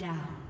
down.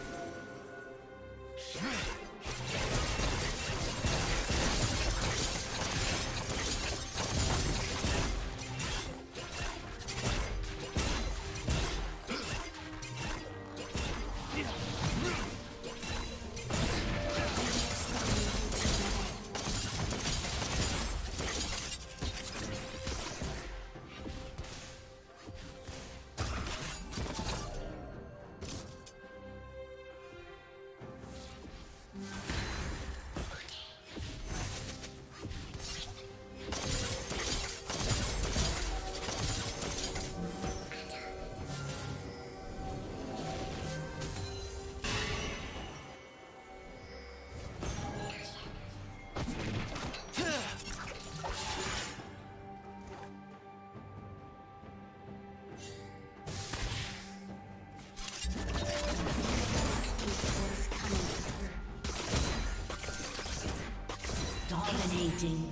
Dominating.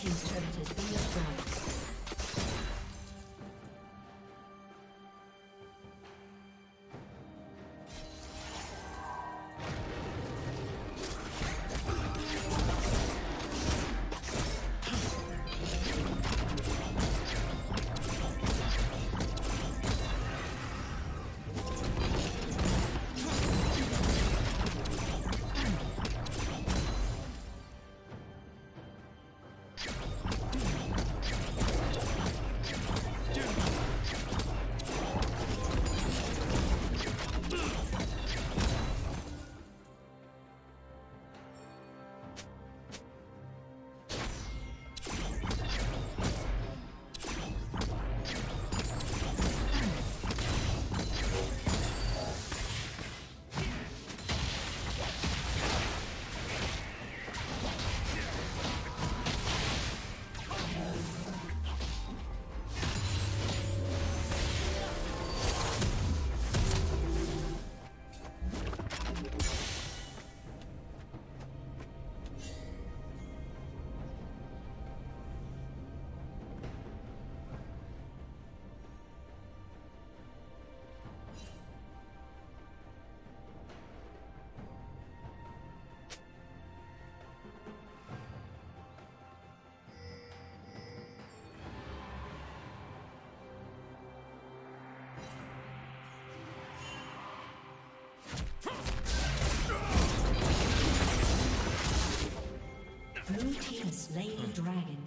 team's turret has slain the dragon.